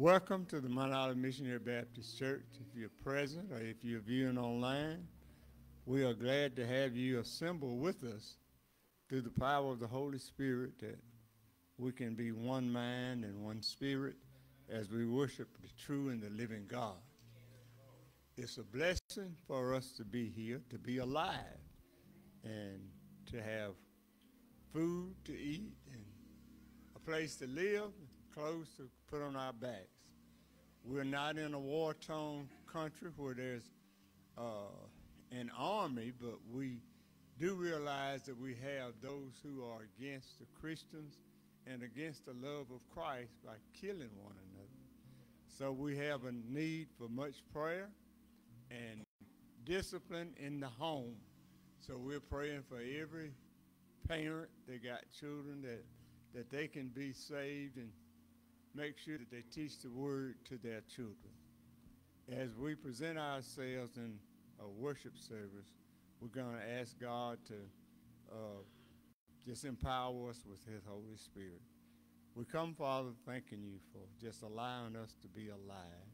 Welcome to the Mount Olive Missionary Baptist Church. If you're present or if you're viewing online, we are glad to have you assemble with us through the power of the Holy Spirit that we can be one mind and one spirit as we worship the true and the living God. It's a blessing for us to be here, to be alive, and to have food to eat and a place to live, clothes to put on our backs. We're not in a war-torn country where there's uh, an army, but we do realize that we have those who are against the Christians and against the love of Christ by killing one another. So we have a need for much prayer and discipline in the home. So we're praying for every parent that got children that, that they can be saved and make sure that they teach the word to their children. As we present ourselves in a worship service, we're going to ask God to uh, just empower us with his Holy Spirit. We come, Father, thanking you for just allowing us to be alive.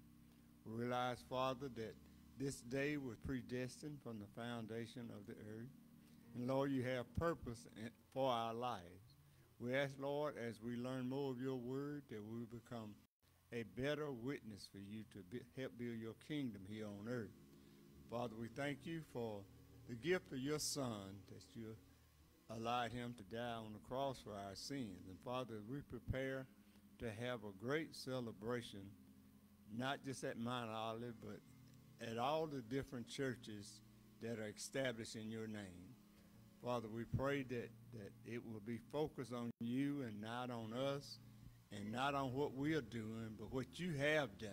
We realize, Father, that this day was predestined from the foundation of the earth. And Lord, you have purpose for our lives. We ask, Lord, as we learn more of your word, that we become a better witness for you to be, help build your kingdom here on earth. Father, we thank you for the gift of your son that you allowed him to die on the cross for our sins. And Father, we prepare to have a great celebration, not just at Mount Olive, but at all the different churches that are established in your name. Father, we pray that, that it will be focused on you and not on us and not on what we are doing, but what you have done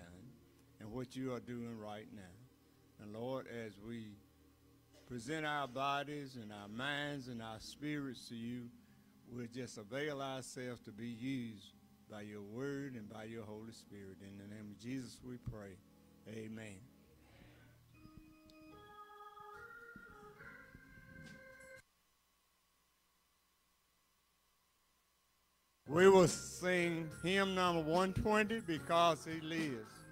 and what you are doing right now. And Lord, as we present our bodies and our minds and our spirits to you, we'll just avail ourselves to be used by your word and by your Holy Spirit. In the name of Jesus we pray. Amen. We will sing hymn number 120 because he lives.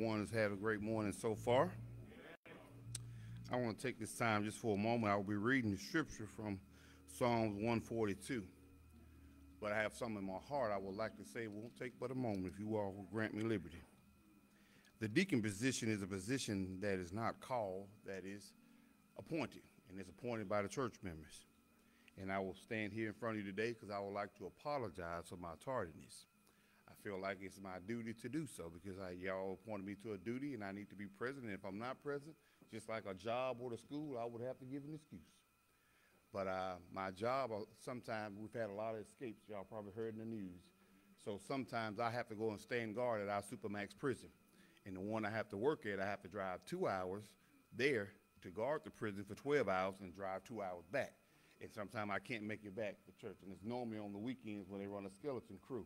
Everyone has had a great morning so far. I want to take this time just for a moment. I will be reading the scripture from Psalms 142. But I have something in my heart I would like to say. Won't take but a moment if you all will grant me liberty. The deacon position is a position that is not called, that is appointed, and is appointed by the church members. And I will stand here in front of you today because I would like to apologize for my tardiness. Feel like it's my duty to do so because I, y'all appointed me to a duty and I need to be present. And if I'm not present, just like a job or the school, I would have to give an excuse. But uh, my job, uh, sometimes we've had a lot of escapes, y'all probably heard in the news. So sometimes I have to go and stand guard at our Supermax prison. And the one I have to work at, I have to drive two hours there to guard the prison for 12 hours and drive two hours back. And sometimes I can't make it back to church. And it's normally on the weekends when they run a skeleton crew.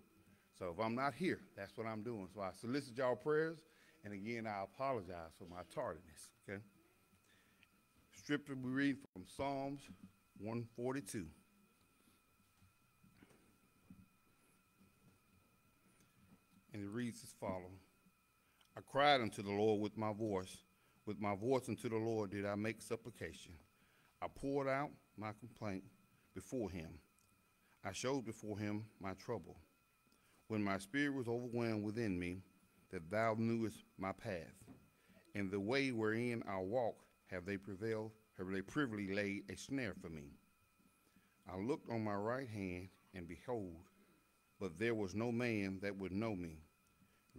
So if I'm not here, that's what I'm doing. So I solicit y'all prayers. And again, I apologize for my tardiness. Okay? Scripture we read from Psalms 142. And it reads as follows I cried unto the Lord with my voice. With my voice unto the Lord did I make supplication. I poured out my complaint before him. I showed before him my trouble. When my spirit was overwhelmed within me, that thou knewest my path, and the way wherein I walk have they prevailed, have they privily laid a snare for me. I looked on my right hand, and behold, but there was no man that would know me.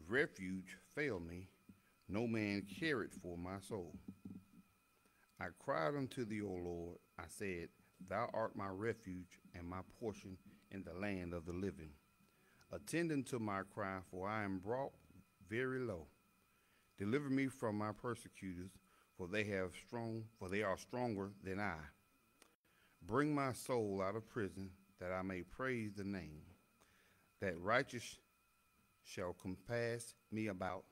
Refuge failed me, no man cared for my soul. I cried unto thee, O Lord. I said, Thou art my refuge and my portion in the land of the living. Attend unto my cry, for I am brought very low. Deliver me from my persecutors, for they have strong, for they are stronger than I. Bring my soul out of prison, that I may praise the name. That righteous shall compass me about,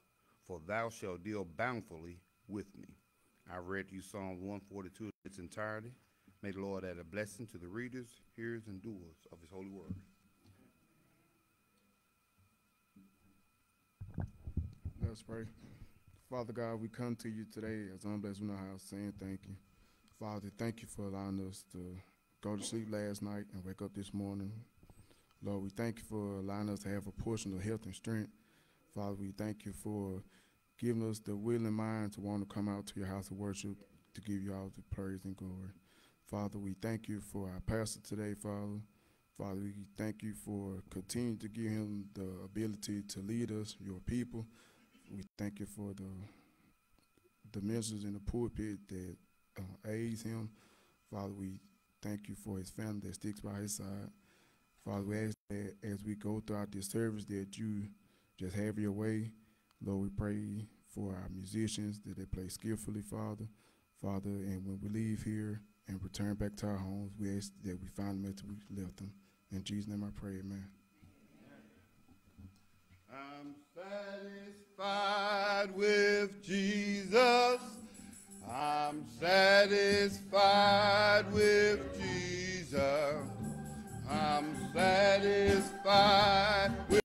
for thou shalt deal bountifully with me. I read you Psalm 142 in its entirety. May the Lord add a blessing to the readers, hearers, and doers of his holy word. Let's pray. Father God, we come to you today as unblessed in our house saying thank you. Father, thank you for allowing us to go to sleep last night and wake up this morning. Lord, we thank you for allowing us to have a portion of health and strength. Father, we thank you for giving us the will and mind to want to come out to your house of worship to give you all the praise and glory. Father, we thank you for our pastor today, Father. Father, we thank you for continuing to give him the ability to lead us, your people. We thank you for the the ministers in the pulpit that uh, aids him. Father, we thank you for his family that sticks by his side. Father, we ask that as we go throughout this service that you just have your way. Lord, we pray for our musicians that they play skillfully, Father. Father, and when we leave here and return back to our homes, we ask that we find them as we left them. In Jesus' name I pray, amen. I'm satisfied with Jesus. I'm satisfied with Jesus. I'm satisfied with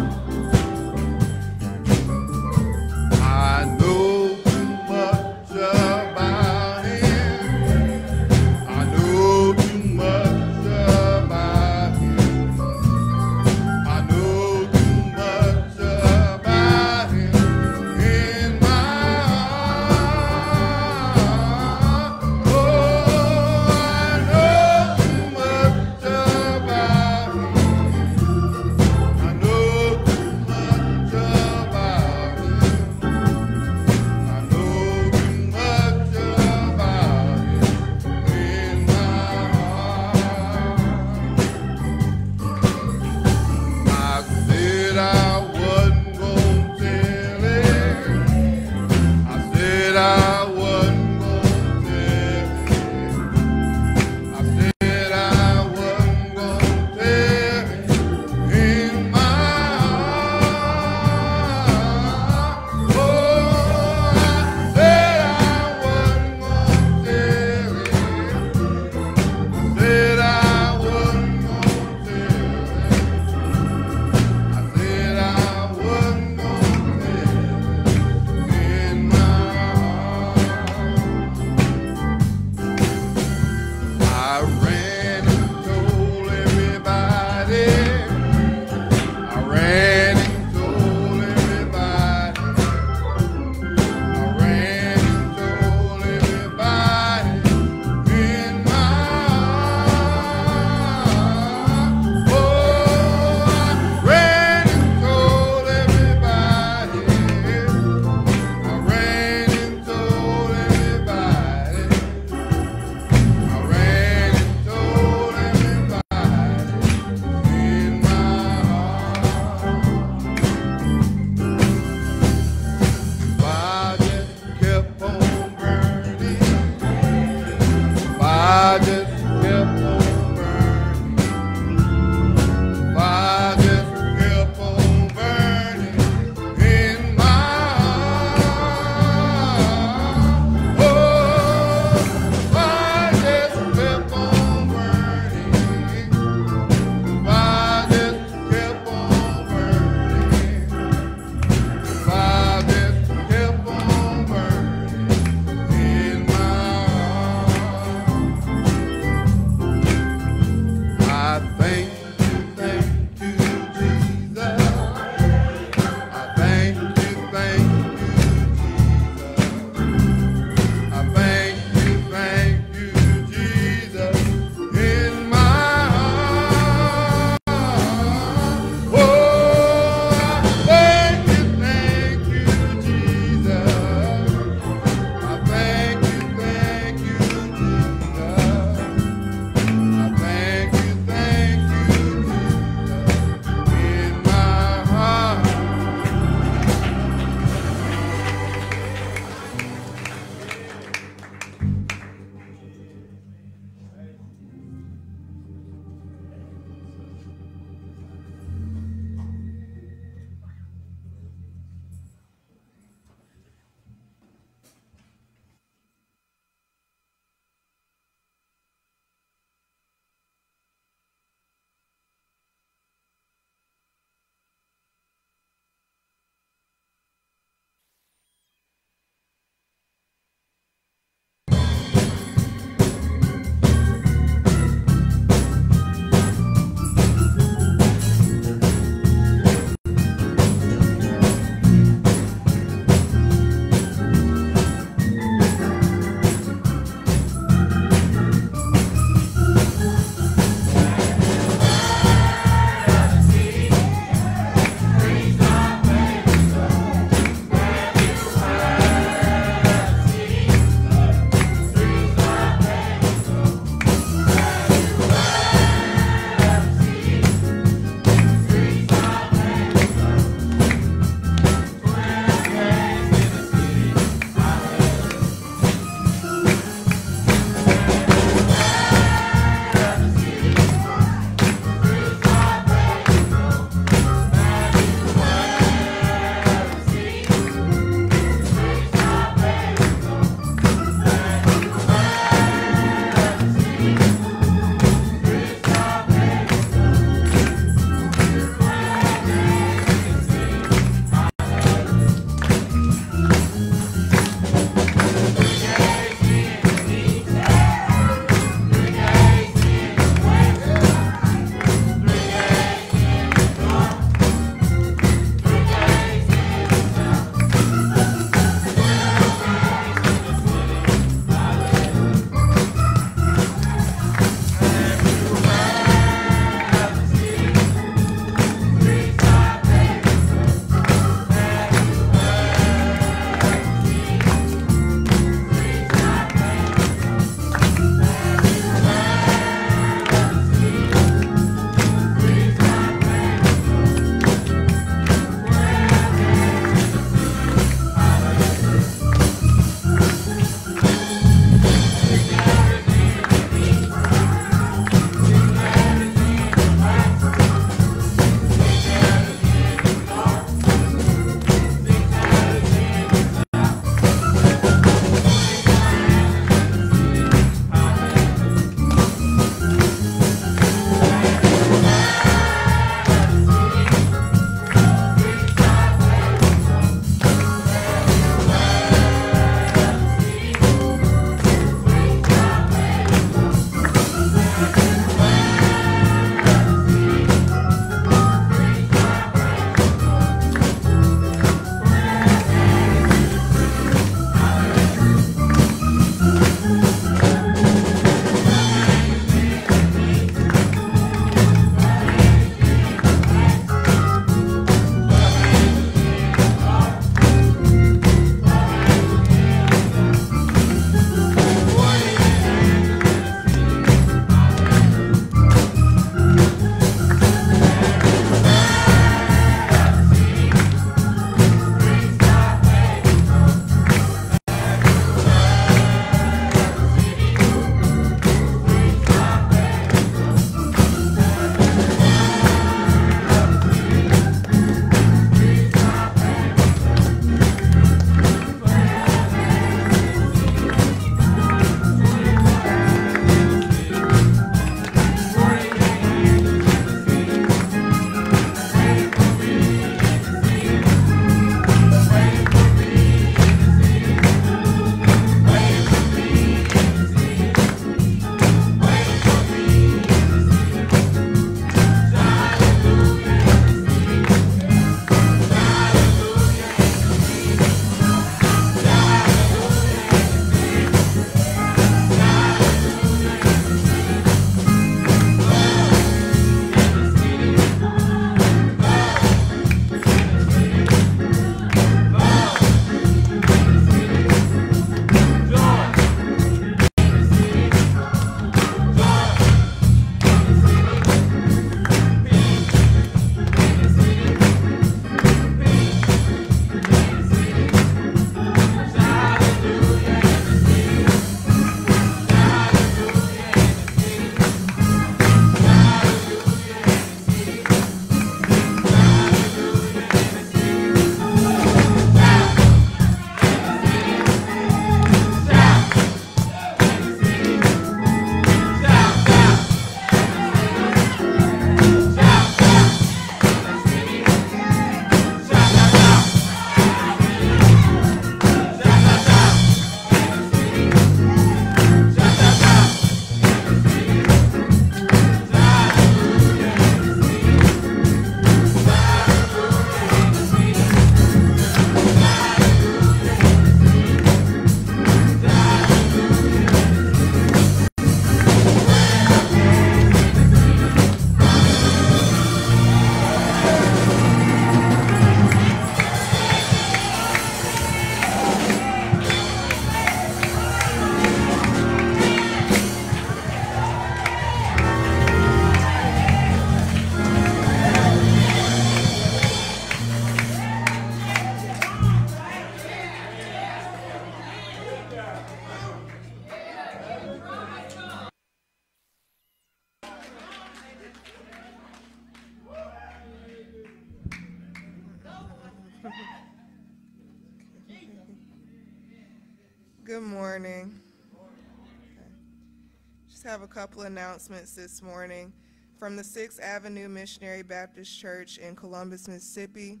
have a couple announcements this morning. From the Sixth Avenue Missionary Baptist Church in Columbus, Mississippi,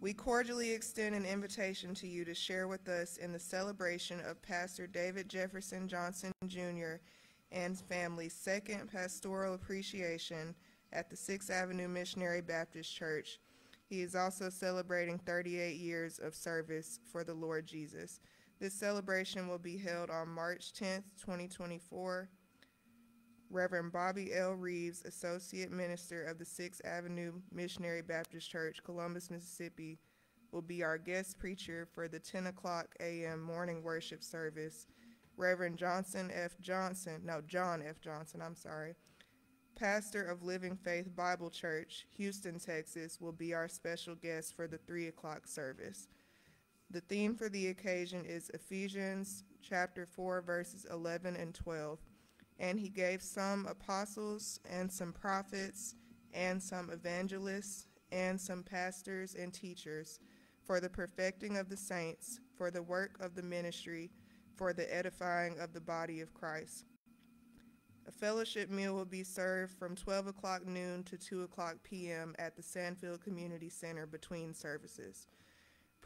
we cordially extend an invitation to you to share with us in the celebration of Pastor David Jefferson Johnson Jr. and family's second pastoral appreciation at the Sixth Avenue Missionary Baptist Church. He is also celebrating 38 years of service for the Lord Jesus. This celebration will be held on March 10th, 2024. Reverend Bobby L. Reeves, Associate Minister of the Sixth Avenue Missionary Baptist Church, Columbus, Mississippi, will be our guest preacher for the 10 o'clock a.m. morning worship service. Reverend Johnson F. Johnson, no, John F. Johnson, I'm sorry, pastor of Living Faith Bible Church, Houston, Texas, will be our special guest for the 3 o'clock service. The theme for the occasion is Ephesians chapter 4, verses 11 and 12. And he gave some apostles and some prophets and some evangelists and some pastors and teachers for the perfecting of the saints, for the work of the ministry, for the edifying of the body of Christ. A fellowship meal will be served from 12 o'clock noon to 2 o'clock p.m. at the Sandfield Community Center between services.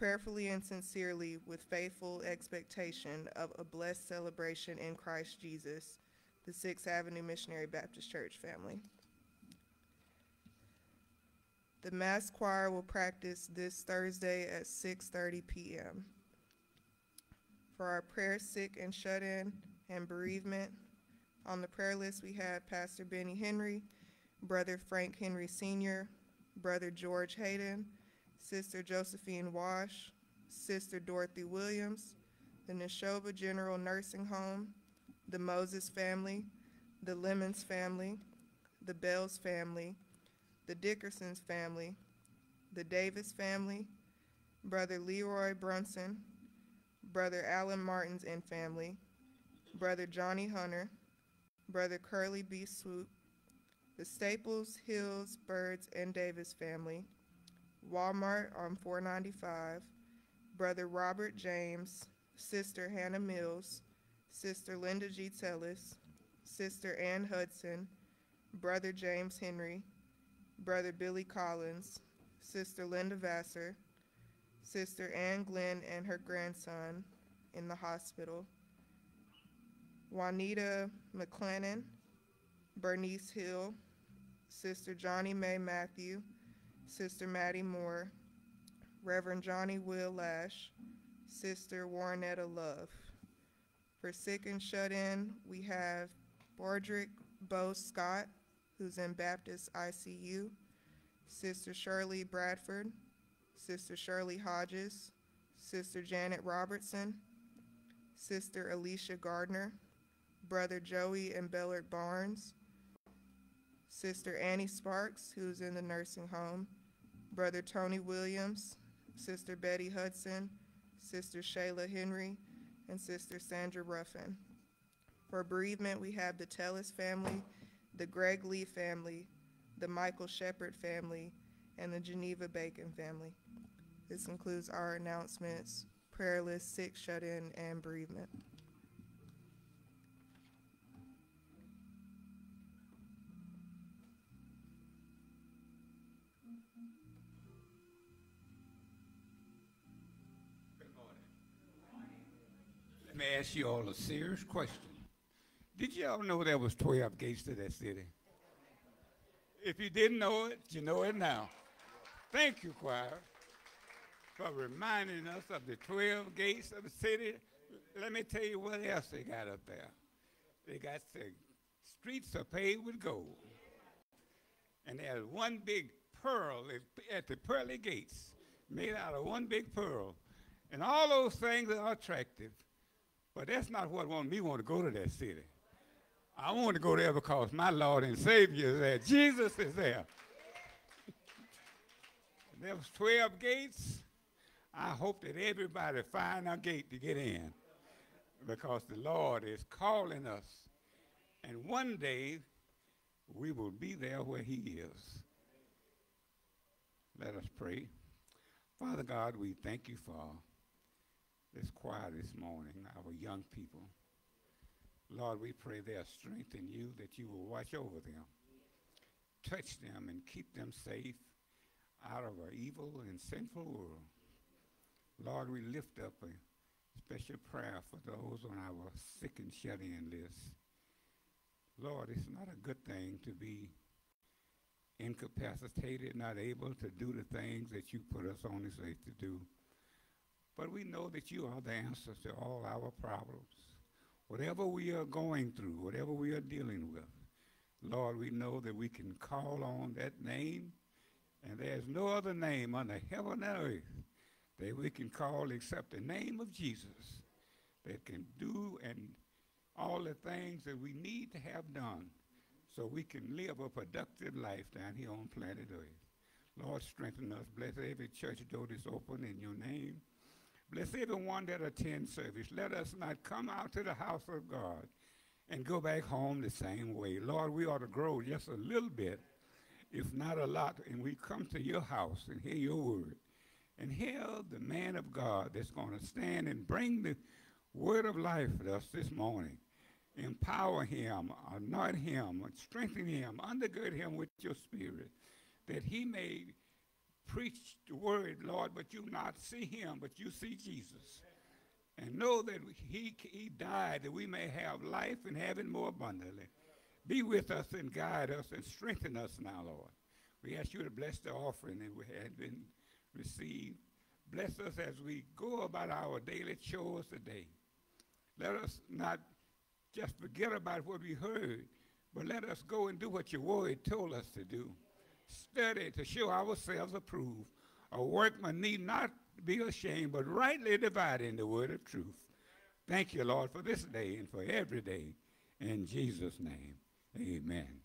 Prayerfully and sincerely, with faithful expectation of a blessed celebration in Christ Jesus, the Sixth Avenue Missionary Baptist Church family. The mass choir will practice this Thursday at 6:30 p.m. For our prayer sick and shut in and bereavement, on the prayer list we have Pastor Benny Henry, Brother Frank Henry Sr., Brother George Hayden, Sister Josephine Wash, Sister Dorothy Williams, the Neshoba General Nursing Home, the Moses family, the Lemons family, the Bells family, the Dickersons family, the Davis family, Brother Leroy Brunson, Brother Alan Martins and family, Brother Johnny Hunter, Brother Curly B. Swoop, the Staples, Hills, Birds, and Davis family, Walmart on 495, Brother Robert James, Sister Hannah Mills, Sister Linda G. Tellis, Sister Ann Hudson, Brother James Henry, Brother Billy Collins, Sister Linda Vassar, Sister Ann Glenn and her grandson in the hospital, Juanita McLennan, Bernice Hill, Sister Johnny Mae Matthew, Sister Maddie Moore, Reverend Johnny Will Lash, Sister Warnetta Love. For sick and shut in, we have Borderick Bo Scott, who's in Baptist ICU, Sister Shirley Bradford, Sister Shirley Hodges, Sister Janet Robertson, Sister Alicia Gardner, Brother Joey and Bellard Barnes, Sister Annie Sparks, who's in the nursing home, Brother Tony Williams, Sister Betty Hudson, Sister Shayla Henry, and Sister Sandra Ruffin. For bereavement, we have the Tellis family, the Greg Lee family, the Michael Shepard family, and the Geneva Bacon family. This includes our announcements, prayer list, sick, shut-in, and bereavement. Me ask you all a serious question. Did you all know there was 12 gates to that city? If you didn't know it, you know it now. Thank you, choir, for reminding us of the 12 gates of the city. Let me tell you what else they got up there. They got the streets are paved with gold. And there's one big pearl at the pearly gates, made out of one big pearl. And all those things are attractive. But that's not what want me want to go to that city. I want to go there because my Lord and Savior is there. Jesus is there. there was 12 gates. I hope that everybody find a gate to get in because the Lord is calling us. And one day we will be there where he is. Let us pray. Father God, we thank you for choir this morning, our young people. Lord, we pray their strength in you, that you will watch over them, touch them, and keep them safe out of an evil and sinful world. Lord, we lift up a special prayer for those on our sick and shut-in list. Lord, it's not a good thing to be incapacitated, not able to do the things that you put us on this earth to do. But we know that you are the answer to all our problems. Whatever we are going through, whatever we are dealing with, Lord, we know that we can call on that name, and there's no other name under heaven and earth that we can call except the name of Jesus that can do and all the things that we need to have done so we can live a productive life down here on planet Earth. Lord, strengthen us. Bless every church door that's open in your name. Bless everyone that attends service. Let us not come out to the house of God and go back home the same way. Lord, we ought to grow just a little bit, if not a lot, and we come to your house and hear your word and hear the man of God that's going to stand and bring the word of life to us this morning. Empower him, anoint him, strengthen him, undergird him with your spirit, that he may preach the word, Lord, but you not see him, but you see Jesus. And know that he, he died that we may have life and have it more abundantly. Be with us and guide us and strengthen us now, Lord. We ask you to bless the offering that we had been received. Bless us as we go about our daily chores today. Let us not just forget about what we heard, but let us go and do what your word told us to do. Study to show ourselves approved. A workman need not be ashamed, but rightly dividing the word of truth. Thank you, Lord, for this day and for every day. In Jesus' name, amen.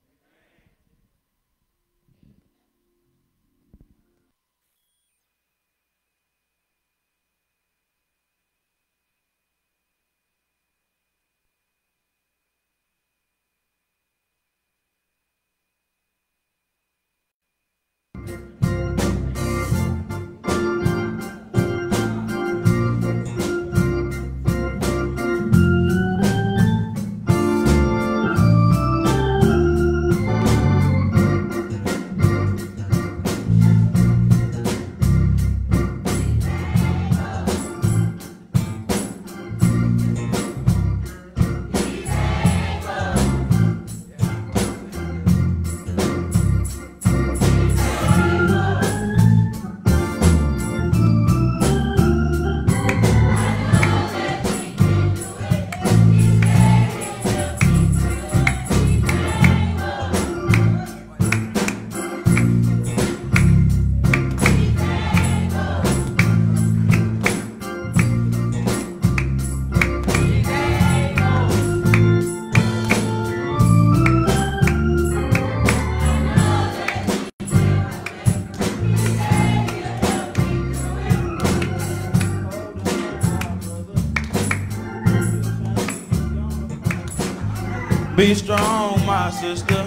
Be strong, my sister,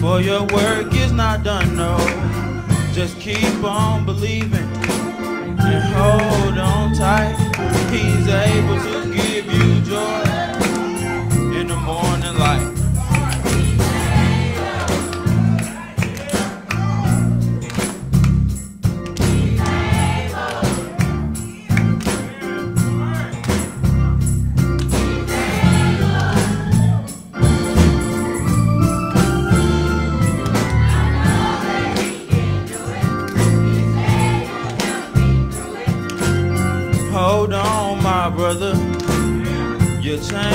for your work is not done, no. Just keep on believing and hold on tight. He's able to Your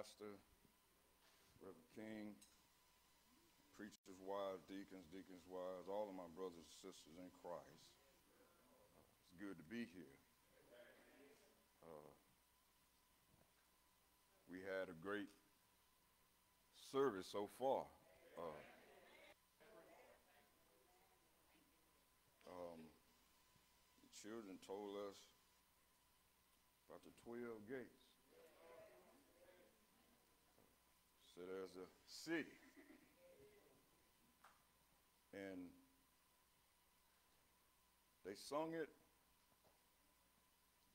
Pastor, Reverend King, preachers' wives, deacons, deacons' wives, all of my brothers and sisters in Christ. It's good to be here. Uh, we had a great service so far. Uh, um, the children told us about the 12 gates. There's a city. And they sung it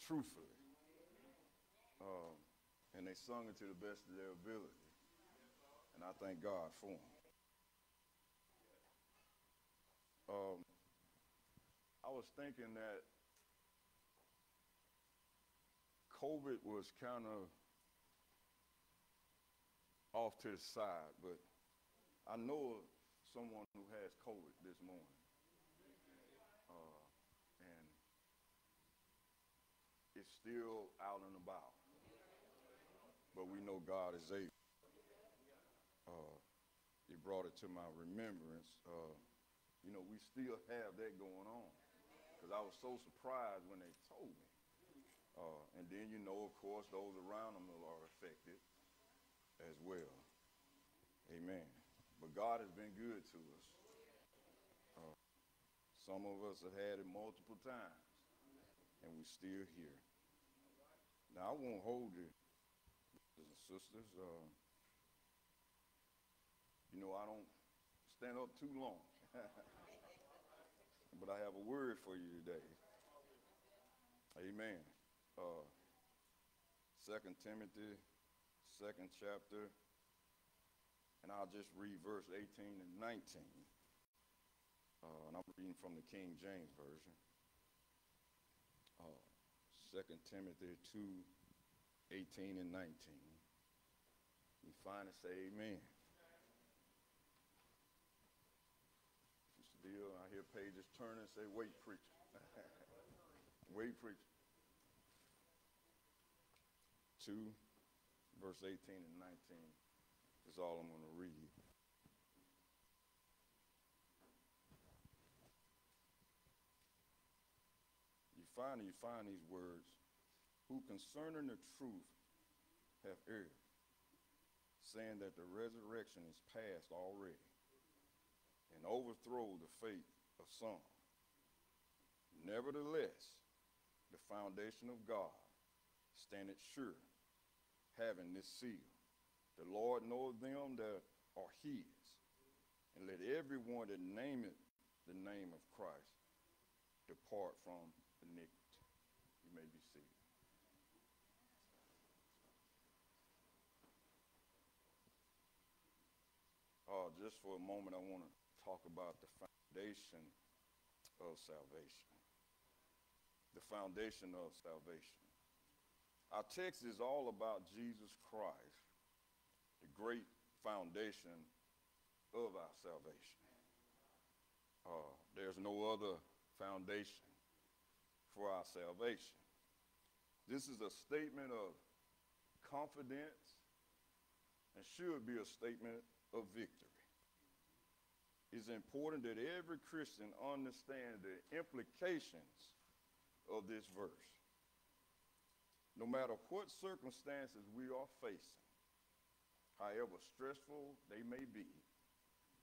truthfully. Um, and they sung it to the best of their ability. And I thank God for them. Um, I was thinking that COVID was kind of off to the side, but I know someone who has COVID this morning. Uh, and it's still out and about. But we know God is able. Uh, he brought it to my remembrance. Uh, you know, we still have that going on. Because I was so surprised when they told me. Uh, and then, you know, of course, those around them are affected as well. Amen. But God has been good to us. Uh, some of us have had it multiple times, and we're still here. Now, I won't hold you, brothers and sisters. Uh, you know, I don't stand up too long. but I have a word for you today. Amen. Uh, 2 Timothy, second chapter, and I'll just read verse 18 and 19. Uh, and I'm reading from the King James Version. Uh, 2 Timothy 2, 18 and 19. You find it, say amen. Still, I hear pages turn and say, wait, preacher. wait, preacher. 2, verse 18 and 19 is all I'm going to read. You find you find these words, who concerning the truth have erred, saying that the resurrection is past already, and overthrow the faith of some. Nevertheless, the foundation of God standeth sure, having this seal. The Lord knoweth them that are his. And let everyone that nameth the name of Christ depart from iniquity. You may be seated. Uh, just for a moment, I want to talk about the foundation of salvation. The foundation of salvation. Our text is all about Jesus Christ, the great foundation of our salvation. Uh, there's no other foundation for our salvation. This is a statement of confidence and should be a statement of victory. It's important that every Christian understand the implications of this verse. No matter what circumstances we are facing, however stressful they may be,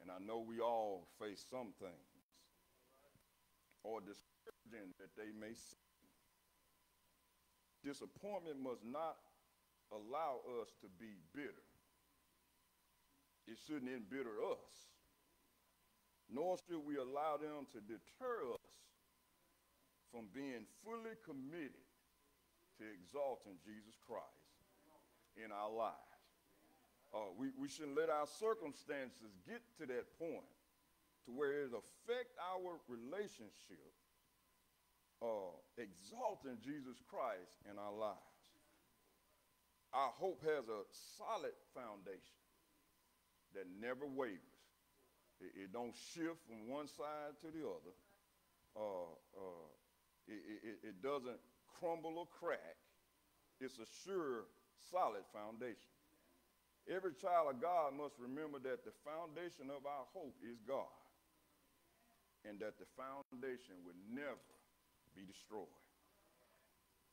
and I know we all face some things, or discouraging that they may seem, disappointment must not allow us to be bitter. It shouldn't embitter us, nor should we allow them to deter us from being fully committed to exalting Jesus Christ in our lives. Uh, we, we shouldn't let our circumstances get to that point to where it affect our relationship, uh, exalting Jesus Christ in our lives. Our hope has a solid foundation that never wavers. It, it don't shift from one side to the other. Uh, uh, it, it, it doesn't crumble or crack. It's a sure, solid foundation. Every child of God must remember that the foundation of our hope is God and that the foundation would never be destroyed.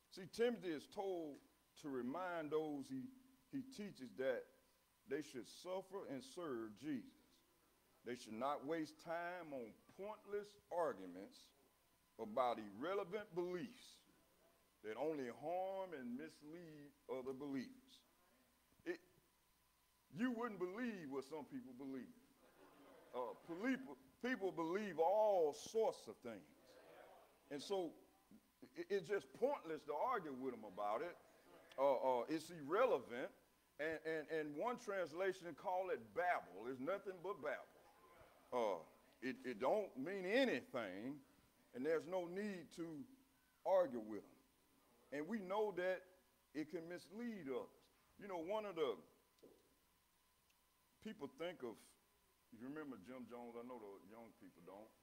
See, Timothy is told to remind those he, he teaches that they should suffer and serve Jesus. They should not waste time on pointless arguments about irrelevant beliefs that only harm and mislead other believers. It, you wouldn't believe what some people believe. Uh, people, believe all sorts of things. And so it, it's just pointless to argue with them about it. Uh, uh, it's irrelevant. And, and, and one translation call it babble. It's nothing but babble. Uh, it, it don't mean anything, and there's no need to argue with them. And we know that it can mislead others. You know, one of the people think of, you remember Jim Jones? I know the young people don't.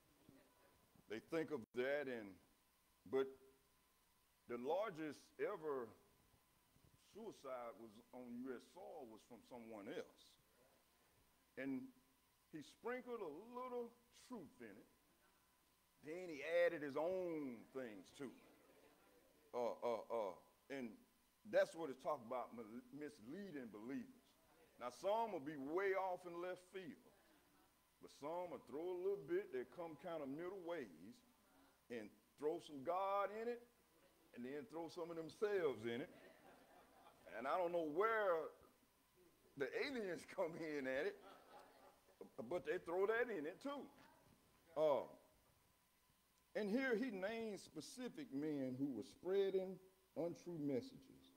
They think of that, and but the largest ever suicide was on U.S. soil was from someone else. And he sprinkled a little truth in it. Then he added his own things to it. Uh, uh, uh, and that's what it's talking about, misleading believers. Now, some will be way off in left field, but some will throw a little bit, they come kind of middle ways, and throw some God in it, and then throw some of themselves in it. And I don't know where the aliens come in at it, but they throw that in it too. Uh, and here he names specific men who were spreading untrue messages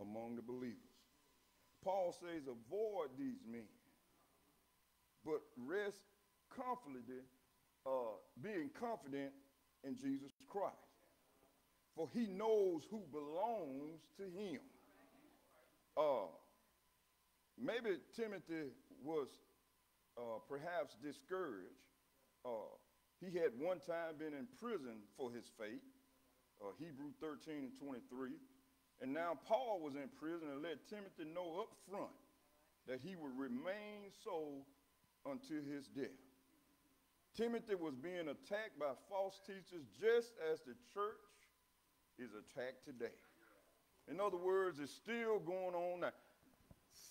among the believers. Paul says, avoid these men, but rest confident, uh, being confident in Jesus Christ. For he knows who belongs to him. Uh, maybe Timothy was uh, perhaps discouraged. Uh, he had one time been in prison for his faith, uh, Hebrew 13 and 23. And now Paul was in prison and let Timothy know up front that he would remain so until his death. Timothy was being attacked by false teachers just as the church is attacked today. In other words, it's still going on now.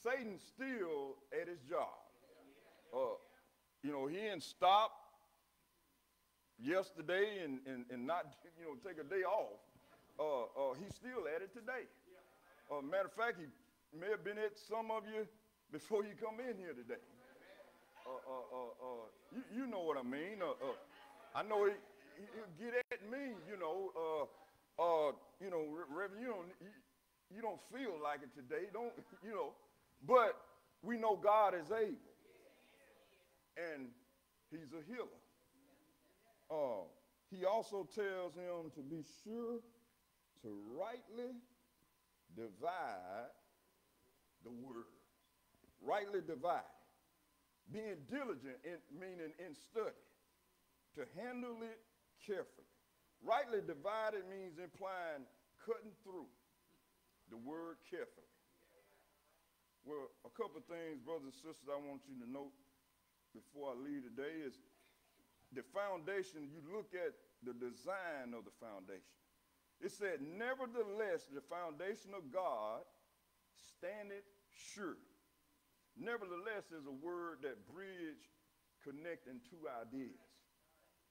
Satan's still at his job. Uh, you know, he didn't stop yesterday and, and, and not, you know, take a day off. Uh, uh, he's still at it today. Uh, matter of fact, he may have been at some of you before you come in here today. Uh, uh, uh, you, you know what I mean. I know he, he'll get at me, you know. You know, Reverend, you don't, you, you don't feel like it today, don't, you know. But we know God is able. And he's a healer. Uh, he also tells him to be sure to rightly divide the word. Rightly divide being diligent, in, meaning in study, to handle it carefully. Rightly divided means implying cutting through the word carefully. Well, a couple of things, brothers and sisters, I want you to note before I leave today is the foundation, you look at the design of the foundation. It said, nevertheless, the foundation of God standeth sure. Nevertheless is a word that bridge connecting two ideas.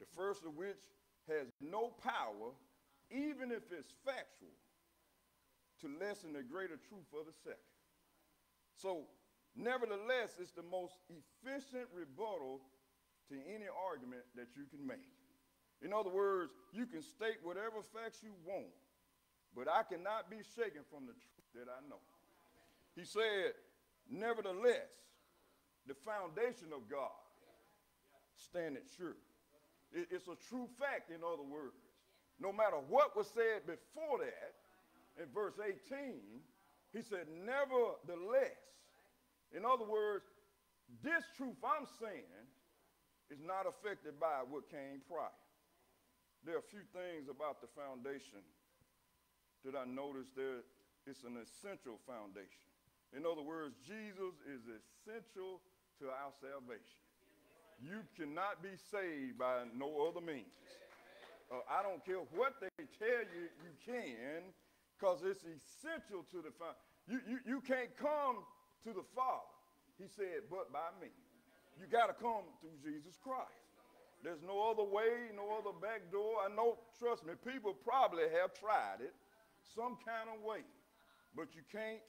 The first of which has no power, even if it's factual, to lessen the greater truth of the second. So, nevertheless, it's the most efficient rebuttal to any argument that you can make. In other words, you can state whatever facts you want, but I cannot be shaken from the truth that I know. He said, Nevertheless, the foundation of God standeth sure. It, it's a true fact, in other words. No matter what was said before that, in verse 18, he said, Nevertheless, in other words, this truth I'm saying is not affected by what came prior. There are a few things about the foundation that I noticed there. It's an essential foundation. In other words, Jesus is essential to our salvation. You cannot be saved by no other means. Uh, I don't care what they tell you you can, because it's essential to the foundation. You, you, you can't come to the Father, he said, but by me. You got to come through Jesus Christ. There's no other way, no other back door. I know, trust me, people probably have tried it some kind of way, but you can't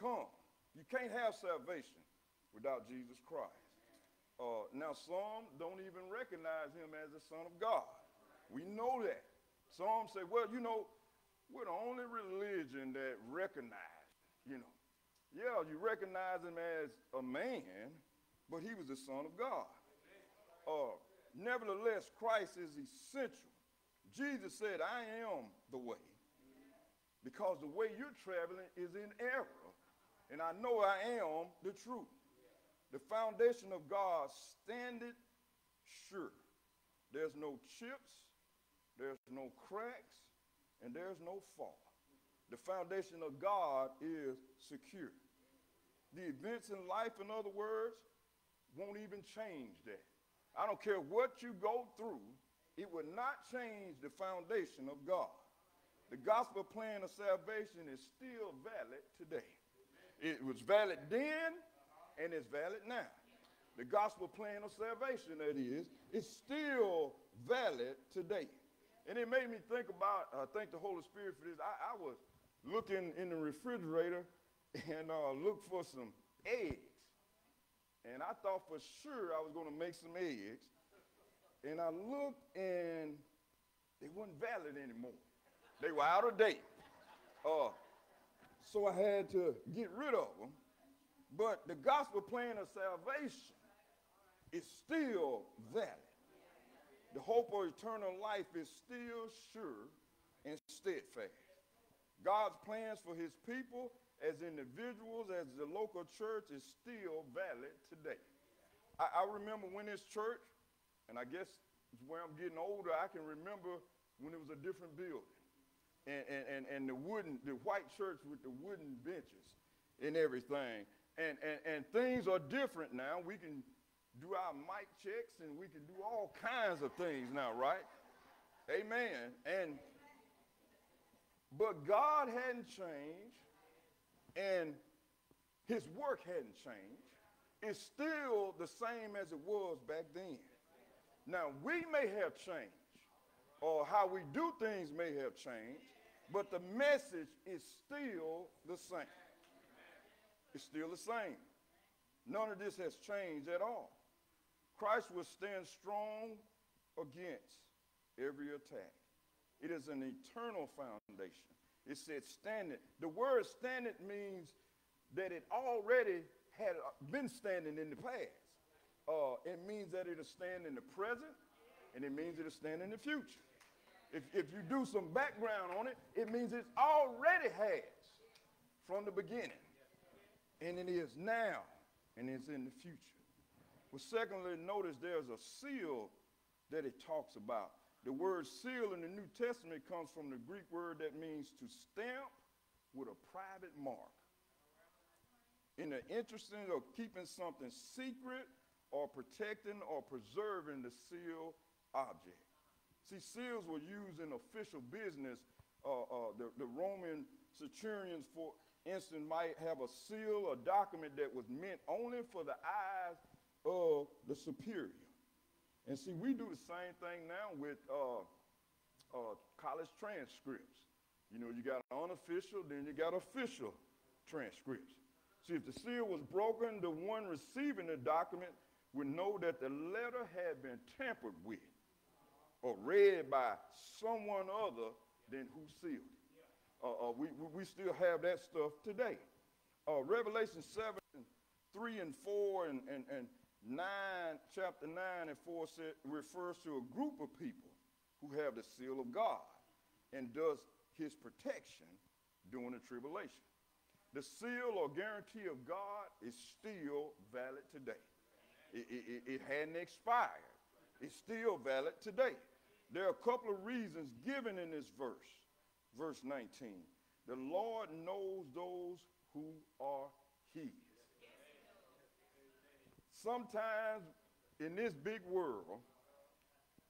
come. You can't have salvation without Jesus Christ. Uh, now, some don't even recognize him as the Son of God. We know that. Some say, well, you know, we're the only religion that recognize, you know. Yeah, you recognize him as a man, but he was the Son of God. Uh, nevertheless, Christ is essential. Jesus said, I am the way. Because the way you're traveling is in error. And I know I am the truth. The foundation of God standeth sure. There's no chips, there's no cracks, and there's no fall. The foundation of God is secure. The events in life, in other words, won't even change that. I don't care what you go through, it will not change the foundation of God. The gospel plan of salvation is still valid today. It was valid then, and it's valid now. The gospel plan of salvation, that is, is still valid today. And it made me think about, I uh, thank the Holy Spirit for this. I, I was looking in the refrigerator and uh, looked for some eggs. And I thought for sure I was going to make some eggs. And I looked and they weren't valid anymore. They were out of date. Uh, so I had to get rid of them. But the gospel plan of salvation is still valid. The hope of eternal life is still sure and steadfast. God's plans for his people as individuals, as the local church, is still valid today. I, I remember when this church, and I guess where I'm getting older, I can remember when it was a different building and, and, and the wooden, the white church with the wooden benches and everything. And, and, and things are different now. We can do our mic checks and we can do all kinds of things now, right? Amen. And but God hadn't changed and his work hadn't changed. It's still the same as it was back then. Now we may have changed or how we do things may have changed, but the message is still the same. It's still the same. None of this has changed at all. Christ will stand strong against every attack. It is an eternal foundation. It said standing. The word standing means that it already had been standing in the past. Uh, it means that it'll stand in the present, and it means it'll stand in the future. If, if you do some background on it, it means it already has from the beginning. And it is now, and it's in the future. Well, secondly, notice there's a seal that it talks about. The word seal in the New Testament comes from the Greek word that means to stamp with a private mark. In the interest of keeping something secret or protecting or preserving the seal object. See, seals were used in official business. Uh, uh, the, the Roman centurions, for instance, might have a seal, a document that was meant only for the eyes of the superior. And see, we do the same thing now with uh, uh, college transcripts. You know, you got unofficial, then you got official transcripts. See, if the seal was broken, the one receiving the document would know that the letter had been tampered with or read by someone other than who sealed it. Uh, uh, we, we still have that stuff today. Uh, Revelation 7, 3 and 4 and, and, and 9, chapter 9 and 4 say, refers to a group of people who have the seal of God and does his protection during the tribulation. The seal or guarantee of God is still valid today. It, it, it- it hadn't expired. It's still valid today. There are a couple of reasons given in this verse, verse 19. The Lord knows those who are his. Sometimes in this big world,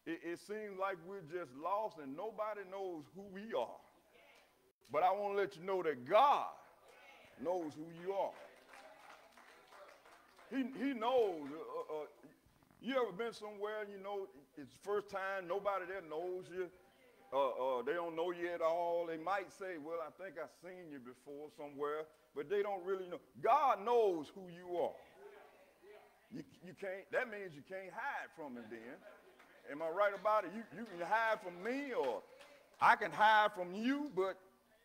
it, it seems like we're just lost and nobody knows who we are. But I want to let you know that God knows who you are. He, he knows. Uh, uh, you ever been somewhere you know it's first time, nobody there knows you. Uh, uh, they don't know you at all. They might say, well, I think I've seen you before somewhere, but they don't really know. God knows who you are. You, you can't, that means you can't hide from him then. Am I right about it? You, you can hide from me or I can hide from you, but,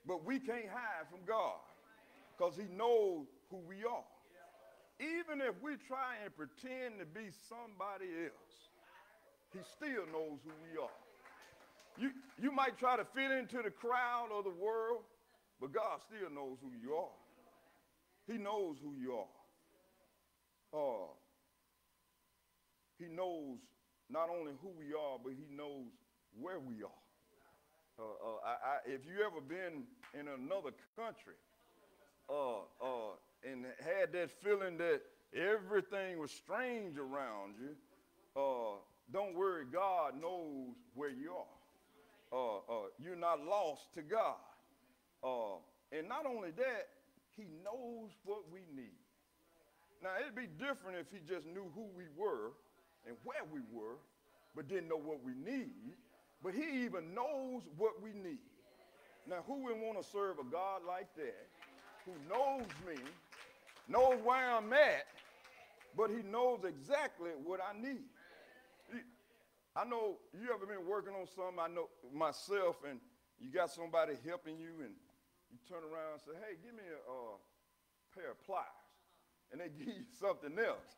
but we can't hide from God because he knows who we are. Even if we try and pretend to be somebody else, he still knows who we are. You, you might try to fit into the crowd or the world, but God still knows who you are. He knows who you are. Uh, he knows not only who we are, but he knows where we are. Uh, uh, I, I, if you ever been in another country uh, uh, and had that feeling that everything was strange around you, uh, don't worry, God knows where you are. Uh, you're not lost to God. And not only that, he knows what we need. Now, it'd be different if he just knew who we were and where we were, but didn't know what we need. But he even knows what we need. Now, who would want to serve a God like that, who knows me, knows where I'm at, but he knows exactly what I need? I know you ever been working on something, I know myself, and you got somebody helping you, and you turn around and say, hey, give me a uh, pair of pliers. And they give you something else.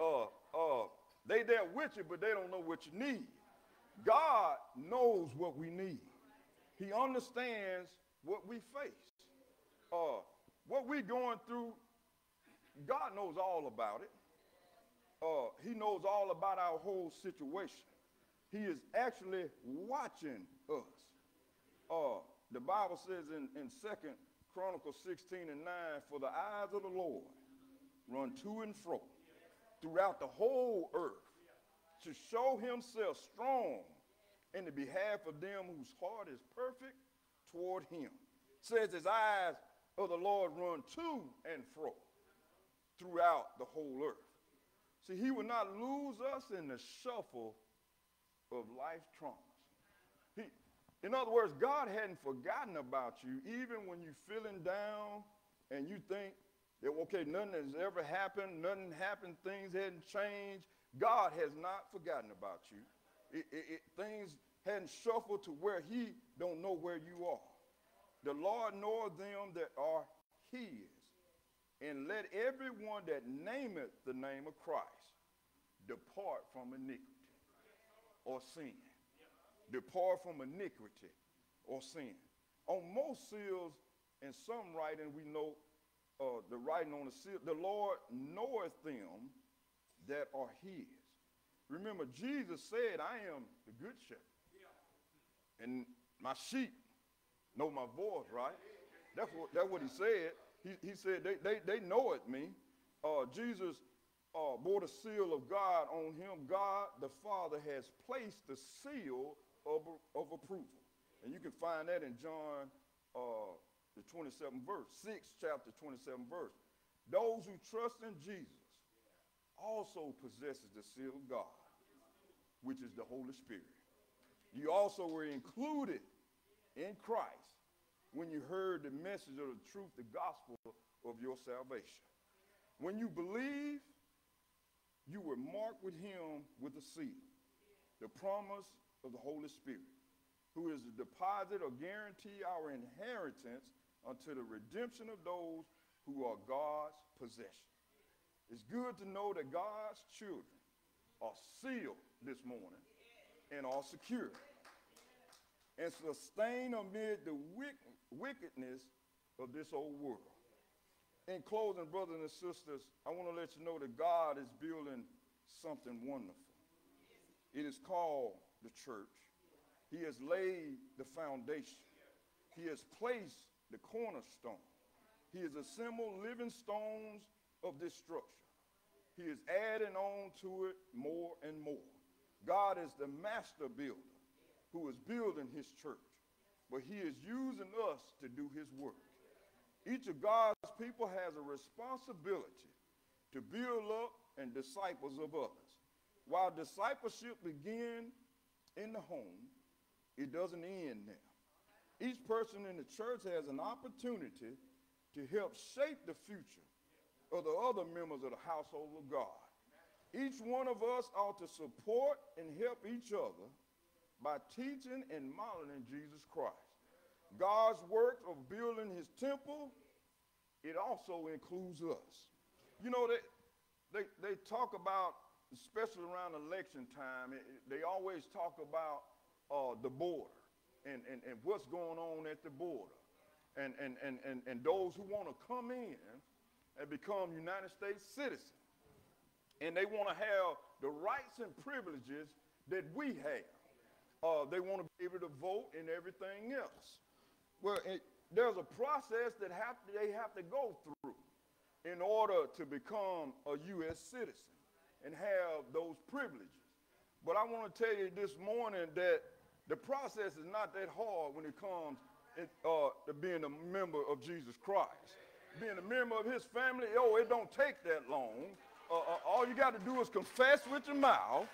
Uh, uh, they there with you, but they don't know what you need. God knows what we need. He understands what we face. Uh, what we're going through, God knows all about it. Uh, he knows all about our whole situation. He is actually watching us. Uh, the Bible says in, in 2nd Chronicles 16 and 9, for the eyes of the Lord run to and fro throughout the whole earth to show himself strong in the behalf of them whose heart is perfect toward him. Says his eyes of the Lord run to and fro throughout the whole earth. See, he will not lose us in the shuffle of life's traumas. He, in other words, God hadn't forgotten about you, even when you're feeling down and you think that, okay, nothing has ever happened, nothing happened, things hadn't changed. God has not forgotten about you. It- it- it- things hadn't shuffled to where he don't know where you are. The Lord knoweth them that are his. And let everyone that nameth the name of Christ depart from iniquity or sin. Depart from iniquity or sin. On most seals and some writing, we know uh, the writing on the seal, the Lord knoweth them that are his. Remember, Jesus said, I am the good shepherd. And my sheep know my voice, right? That's what, that's what he said. He, he said, they, they, they know it, me. Uh, Jesus uh, bore the seal of God on him. God the Father has placed the seal of, of approval. And you can find that in John, uh, the 27th verse, 6th chapter, 27th verse. Those who trust in Jesus also possesses the seal of God, which is the Holy Spirit. You also were included in Christ when you heard the message of the truth, the gospel of your salvation. When you believe, you were marked with him with a seal, the promise of the Holy Spirit, who is the deposit or guarantee our inheritance unto the redemption of those who are God's possession. It's good to know that God's children are sealed this morning and are secure and sustained amid the wickedness of this old world. In closing, brothers and sisters, I want to let you know that God is building something wonderful. It is called the church. He has laid the foundation. He has placed the cornerstone. He has assembled living stones of this structure. He is adding on to it more and more. God is the master builder who is building his church, but he is using us to do his work. Each of God's people has a responsibility to build up and disciples of others. While discipleship begins in the home, it doesn't end there. Each person in the church has an opportunity to help shape the future of the other members of the household of God. Each one of us ought to support and help each other by teaching and modeling Jesus Christ. God's work of building his temple, it also includes us. You know, they, they, they talk about, especially around election time, they always talk about uh, the border and, and, and what's going on at the border. And, and, and, and, and those who want to come in and become United States citizens. And they want to have the rights and privileges that we have. Uh, they want to be able to vote and everything else. Well, it, there's a process that have to, they have to go through in order to become a U.S. citizen and have those privileges. But I want to tell you this morning that the process is not that hard when it comes it, uh, to being a member of Jesus Christ. Being a member of his family, oh, it don't take that long. Uh, uh, all you got to do is confess with your mouth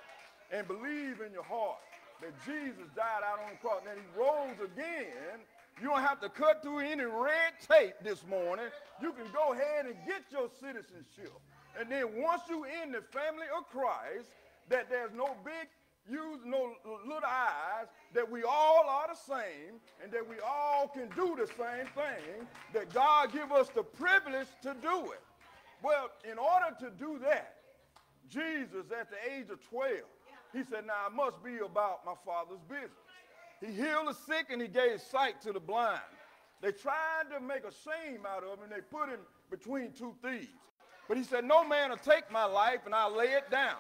and believe in your heart that Jesus died out on the cross and he rose again. You don't have to cut through any red tape this morning. You can go ahead and get your citizenship. And then once you in the family of Christ, that there's no big use no little eyes that we all are the same and that we all can do the same thing, that God give us the privilege to do it. Well, in order to do that, Jesus at the age of 12, he said, now I must be about my father's business. He healed the sick and he gave sight to the blind. They tried to make a shame out of him and they put him between two thieves. But he said, no man will take my life and I'll lay it down.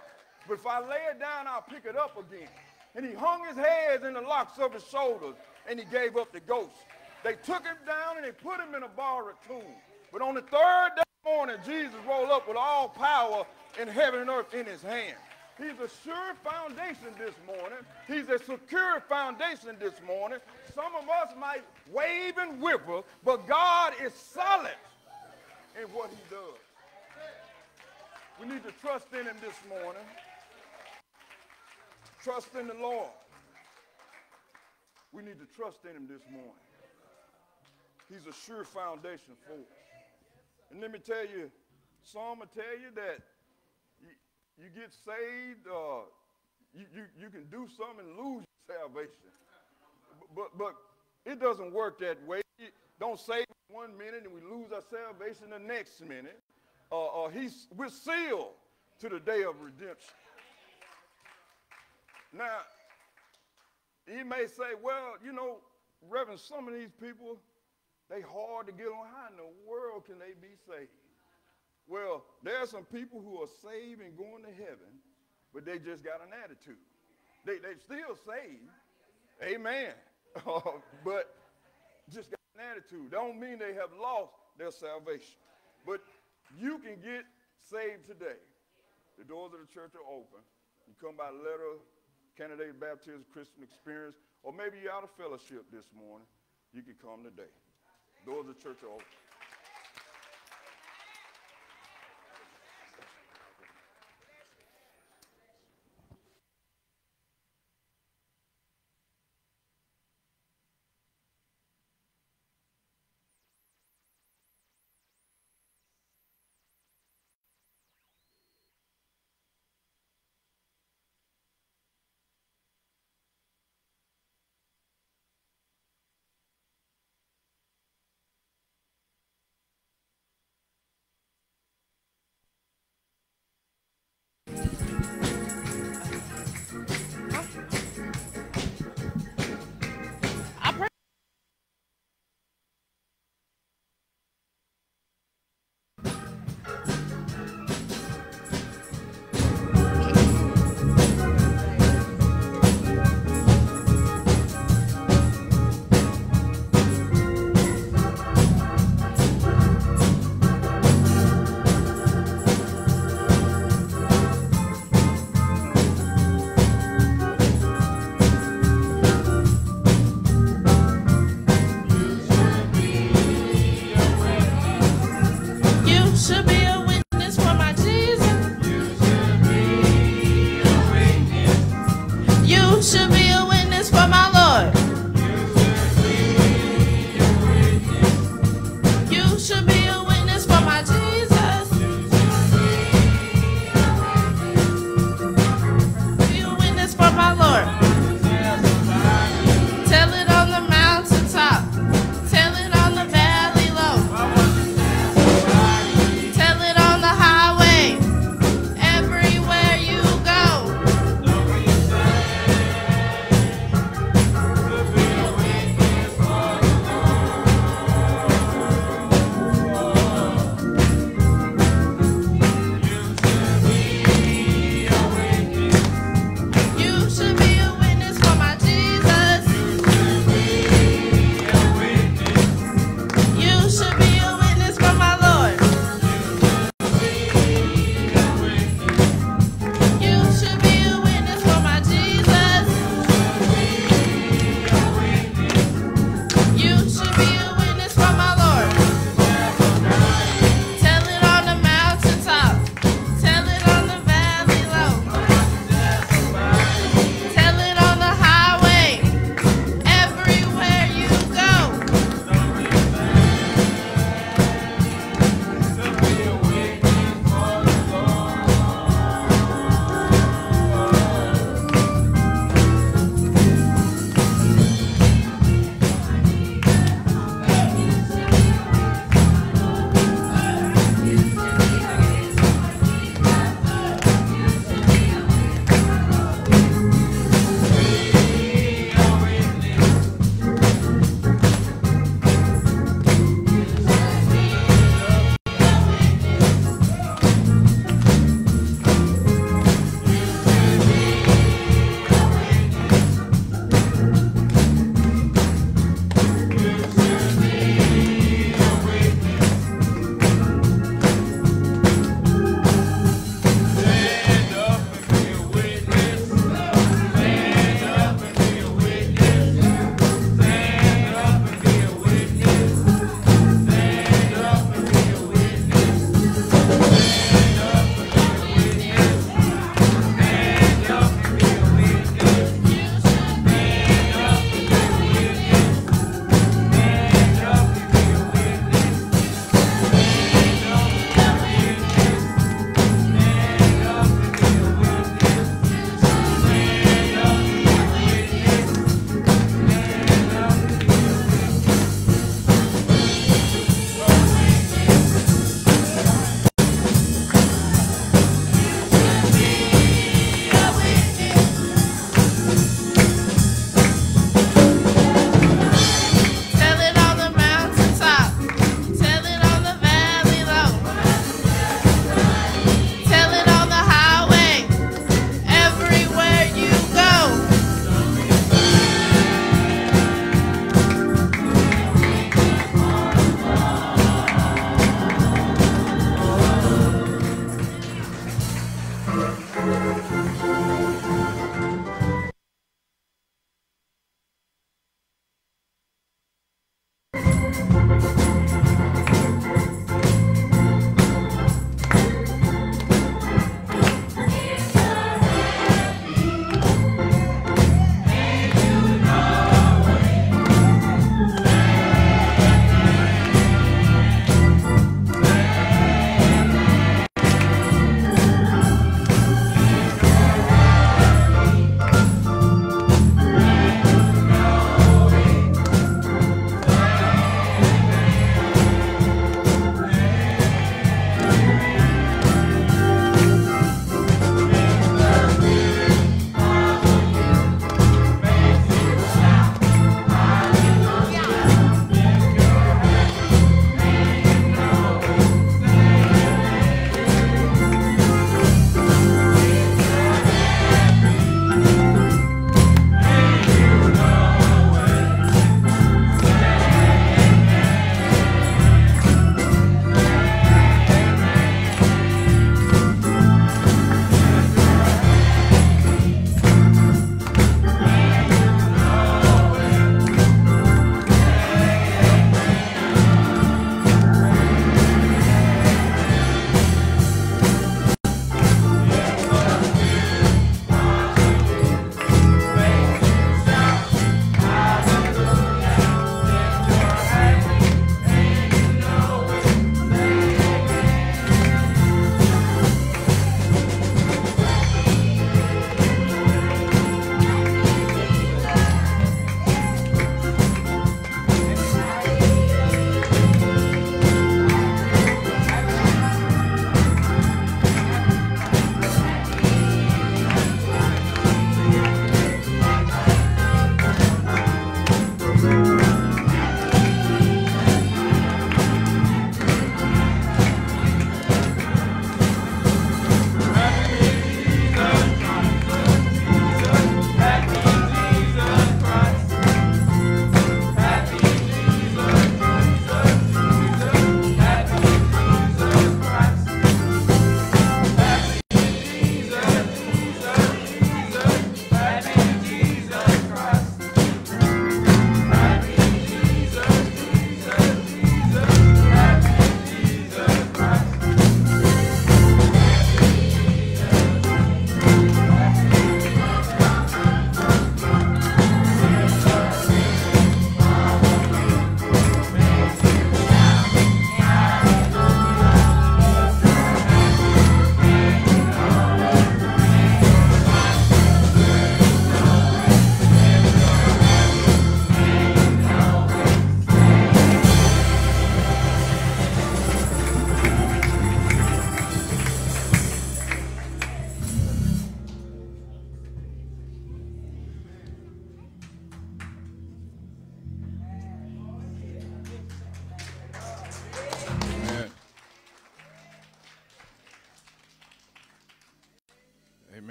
But if I lay it down, I'll pick it up again. And he hung his head in the locks of his shoulders, and he gave up the ghost. They took him down and they put him in a borrowed tomb. But on the third day morning, Jesus rolled up with all power in heaven and earth in his hand. He's a sure foundation this morning. He's a secure foundation this morning. Some of us might wave and whipper, but God is solid in what he does. We need to trust in him this morning. Trust in the Lord. We need to trust in him this morning. He's a sure foundation for us. And let me tell you, some will tell you that you, you get saved, uh, you, you, you can do something and lose your salvation. But, but it doesn't work that way. Don't save one minute and we lose our salvation the next minute. Uh, uh, he's, we're sealed to the day of redemption. Now, you may say, well, you know, Reverend, some of these people, they hard to get on. How in the world can they be saved? Well, there are some people who are saved and going to heaven, but they just got an attitude. They, they still saved. Amen. Uh, but just got an attitude. Don't mean they have lost their salvation. But you can get saved today. The doors of the church are open. You come by letter candidate baptism, Christian experience, or maybe you're out of fellowship this morning, you can come today. Doors of church are open.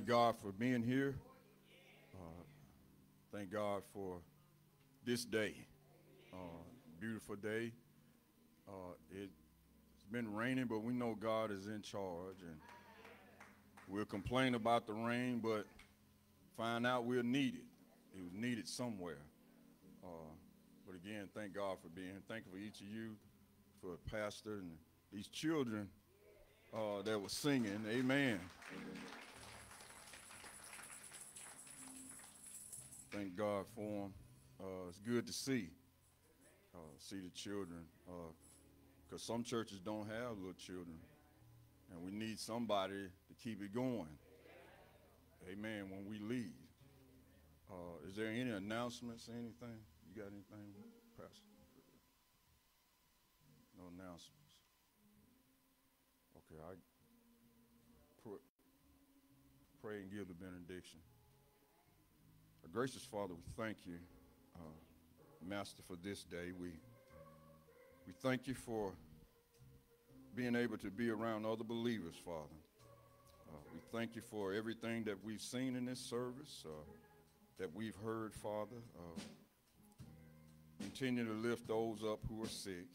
Thank God for being here. Uh, thank God for this day. Uh, beautiful day. Uh, it's been raining, but we know God is in charge, and we'll complain about the rain, but find out we'll need it. It was needed somewhere. Uh, but again, thank God for being here. Thank you for each of you, for Pastor and these children uh, that were singing. Amen. Thank God for them. Uh, it's good to see, uh, see the children, because some churches don't have little children, and we need somebody to keep it going. Amen. When we leave. Uh, is there any announcements, anything? You got anything, Pastor? No announcements. Okay, I pr- pray and give the benediction. Gracious Father, we thank you, uh, Master, for this day. We we thank you for being able to be around other believers, Father. Uh, we thank you for everything that we've seen in this service, uh, that we've heard, Father. Uh, continue to lift those up who are sick,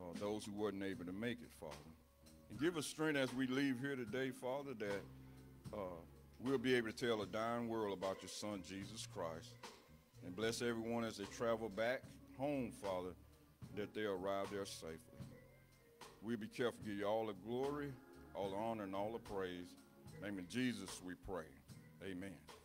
uh, those who weren't able to make it, Father. And give us strength as we leave here today, Father, that uh, we'll be able to tell a dying world about your Son, Jesus Christ. And bless everyone as they travel back home, Father, that they arrive there safely. We'll be careful, to give you all the glory, all the honor, and all the praise. In the name of Jesus, we pray. Amen.